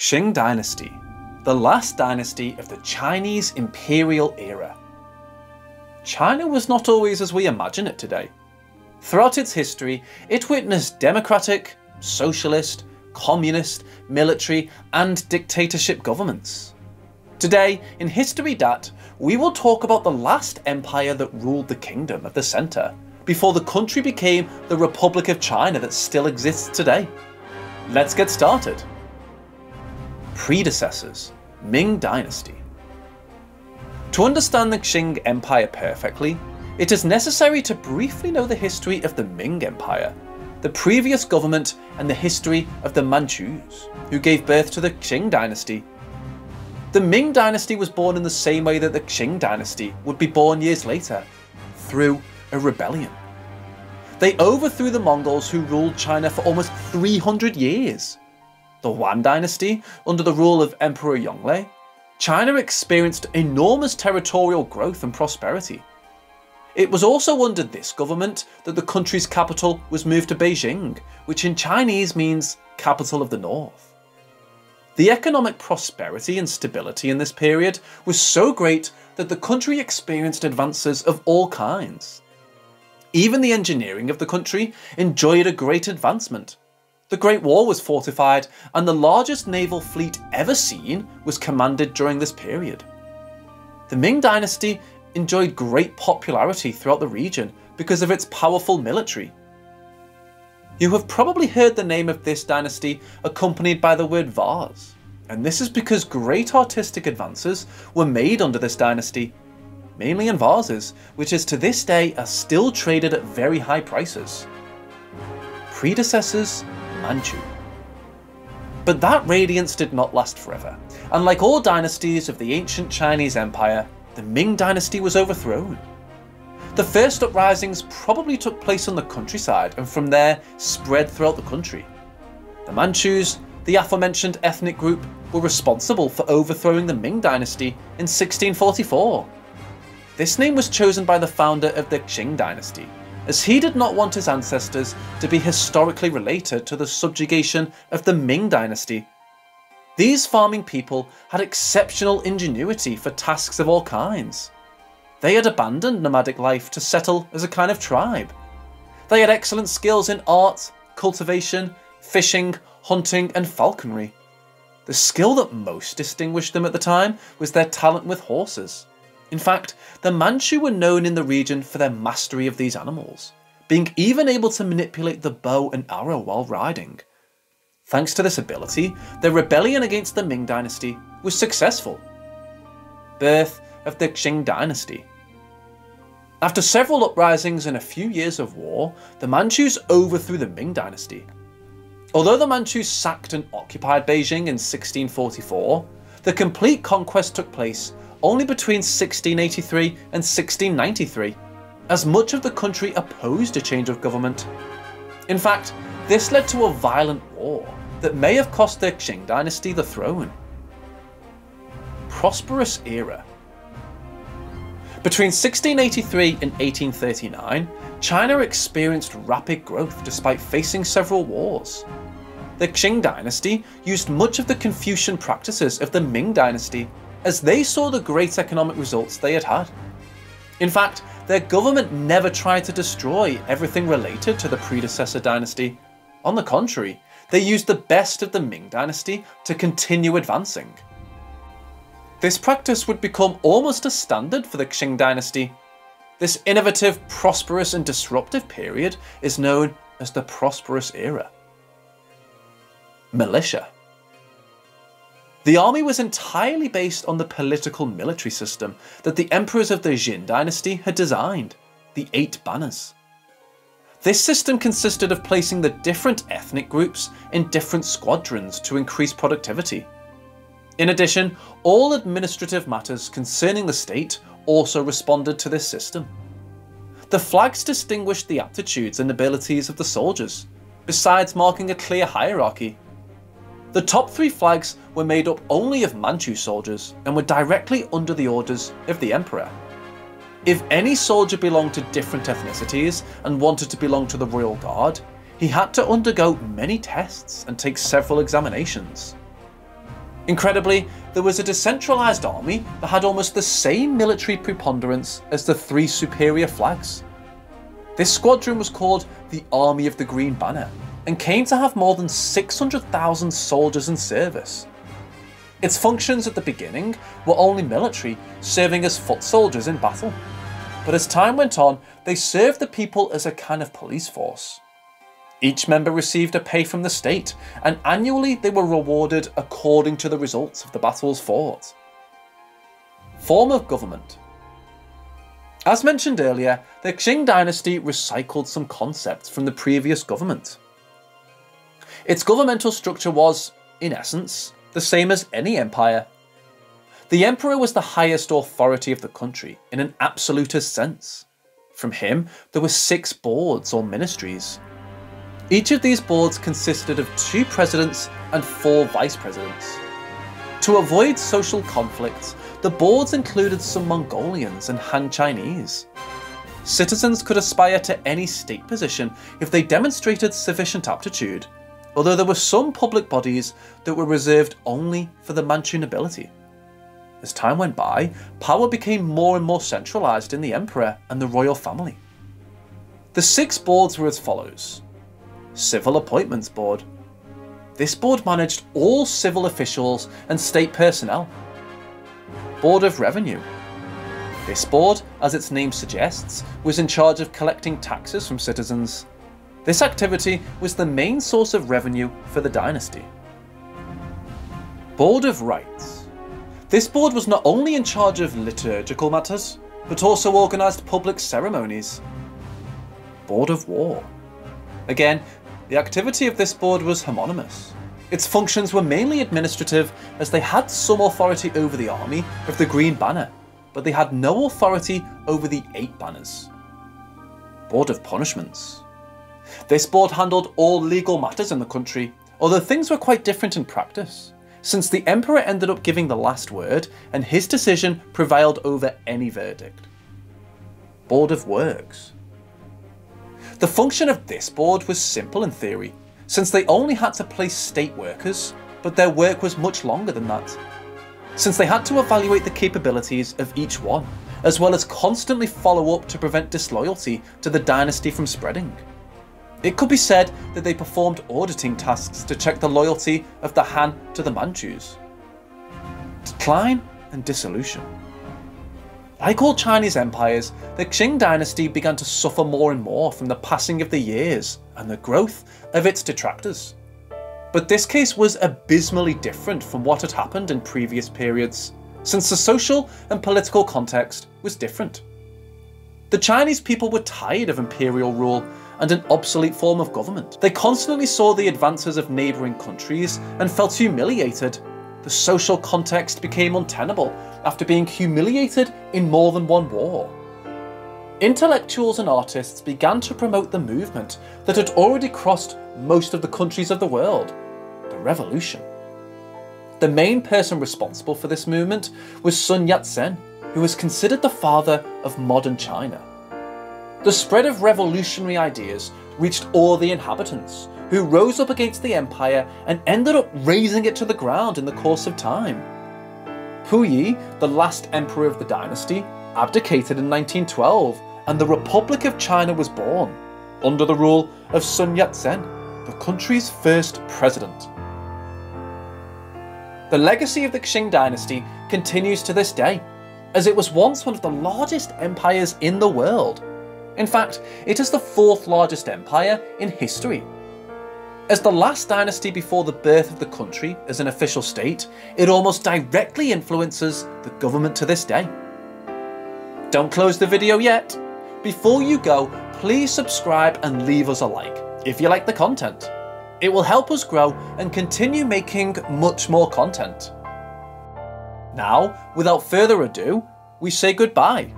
Qing Dynasty, the last dynasty of the Chinese imperial era. China was not always as we imagine it today. Throughout its history, it witnessed democratic, socialist, communist, military, and dictatorship governments. Today, in History Dat, we will talk about the last empire that ruled the kingdom of the centre, before the country became the Republic of China that still exists today. Let's get started. Predecessors Ming Dynasty To understand the Qing Empire perfectly, it is necessary to briefly know the history of the Ming Empire, the previous government and the history of the Manchus, who gave birth to the Qing Dynasty. The Ming Dynasty was born in the same way that the Qing Dynasty would be born years later, through a rebellion. They overthrew the Mongols who ruled China for almost 300 years. The Yuan Dynasty, under the rule of Emperor Yongle, China experienced enormous territorial growth and prosperity. It was also under this government that the country's capital was moved to Beijing, which in Chinese means capital of the north. The economic prosperity and stability in this period was so great that the country experienced advances of all kinds. Even the engineering of the country enjoyed a great advancement. The Great Wall was fortified, and the largest naval fleet ever seen was commanded during this period. The Ming Dynasty enjoyed great popularity throughout the region because of its powerful military. You have probably heard the name of this dynasty accompanied by the word vase, and this is because great artistic advances were made under this dynasty, mainly in vases, which is to this day are still traded at very high prices. Predecessors Manchu. But that radiance did not last forever, and like all dynasties of the ancient Chinese Empire, the Ming dynasty was overthrown. The first uprisings probably took place on the countryside and from there spread throughout the country. The Manchus, the aforementioned ethnic group, were responsible for overthrowing the Ming dynasty in 1644. This name was chosen by the founder of the Qing dynasty, as he did not want his ancestors to be historically related to the subjugation of the Ming dynasty these farming people had exceptional ingenuity for tasks of all kinds. They had abandoned nomadic life to settle as a kind of tribe. They had excellent skills in art, cultivation, fishing, hunting, and falconry. The skill that most distinguished them at the time was their talent with horses. In fact, the Manchu were known in the region for their mastery of these animals, being even able to manipulate the bow and arrow while riding. Thanks to this ability, the rebellion against the Ming dynasty was successful. Birth of the Qing dynasty. After several uprisings and a few years of war, the Manchus overthrew the Ming dynasty. Although the Manchus sacked and occupied Beijing in 1644, the complete conquest took place only between 1683 and 1693, as much of the country opposed a change of government. In fact, this led to a violent war, that may have cost the Qing dynasty the throne. Prosperous Era Between 1683 and 1839, China experienced rapid growth despite facing several wars. The Qing dynasty used much of the Confucian practices of the Ming dynasty as they saw the great economic results they had had. In fact, their government never tried to destroy everything related to the predecessor dynasty. On the contrary, they used the best of the Ming dynasty to continue advancing. This practice would become almost a standard for the Qing dynasty. This innovative, prosperous and disruptive period is known as the Prosperous Era. Militia The army was entirely based on the political military system that the emperors of the Jin dynasty had designed, the Eight Banners. This system consisted of placing the different ethnic groups in different squadrons to increase productivity. In addition, all administrative matters concerning the state also responded to this system. The flags distinguished the aptitudes and abilities of the soldiers, besides marking a clear hierarchy. The top three flags were made up only of Manchu soldiers and were directly under the orders of the emperor. If any soldier belonged to different ethnicities and wanted to belong to the Royal Guard, he had to undergo many tests and take several examinations. Incredibly, there was a decentralised army that had almost the same military preponderance as the three superior flags. This squadron was called the Army of the Green Banner and came to have more than 600,000 soldiers in service. Its functions at the beginning were only military, serving as foot soldiers in battle. But as time went on, they served the people as a kind of police force. Each member received a pay from the state, and annually they were rewarded according to the results of the battles fought. Form of government. As mentioned earlier, the Qing dynasty recycled some concepts from the previous government. Its governmental structure was, in essence, the same as any empire. The emperor was the highest authority of the country in an absolutist sense. From him, there were six boards or ministries. Each of these boards consisted of two presidents and four vice presidents. To avoid social conflicts, the boards included some Mongolians and Han Chinese. Citizens could aspire to any state position if they demonstrated sufficient aptitude, although there were some public bodies that were reserved only for the Manchu nobility. As time went by, power became more and more centralised in the emperor and the royal family. The six boards were as follows. Civil Appointments Board. This board managed all civil officials and state personnel. Board of Revenue. This board, as its name suggests, was in charge of collecting taxes from citizens. This activity was the main source of revenue for the dynasty. Board of Rites. This board was not only in charge of liturgical matters, but also organised public ceremonies. Board of War. Again, the activity of this board was homonymous. Its functions were mainly administrative as they had some authority over the army of the Green Banner, but they had no authority over the Eight Banners. Board of Punishments. This board handled all legal matters in the country, although things were quite different in practice, since the Emperor ended up giving the last word and his decision prevailed over any verdict. Board of Works. The function of this board was simple in theory, since they only had to place state workers, but their work was much longer than that. Since they had to evaluate the capabilities of each one, as well as constantly follow up to prevent disloyalty to the dynasty from spreading. It could be said that they performed auditing tasks to check the loyalty of the Han to the Manchus. Decline and dissolution. Like all Chinese empires, the Qing dynasty began to suffer more and more from the passing of the years and the growth of its detractors. But this case was abysmally different from what had happened in previous periods, since the social and political context was different. The Chinese people were tired of imperial rule and an obsolete form of government. They constantly saw the advances of neighbouring countries and felt humiliated. The social context became untenable after being humiliated in more than one war. Intellectuals and artists began to promote the movement that had already crossed most of the countries of the world, the revolution. The main person responsible for this movement was Sun Yat-sen, who was considered the father of modern China. The spread of revolutionary ideas reached all the inhabitants, who rose up against the empire and ended up razing it to the ground in the course of time. Puyi, the last emperor of the dynasty, abdicated in 1912 and the Republic of China was born, under the rule of Sun Yat-sen, the country's first president. The legacy of the Qing dynasty continues to this day, as it was once one of the largest empires in the world in fact, it is the fourth largest empire in history. As the last dynasty before the birth of the country as an official state, it almost directly influences the government to this day. Don't close the video yet. Before you go, please subscribe and leave us a like if you like the content. It will help us grow and continue making much more content. Now, without further ado, we say goodbye.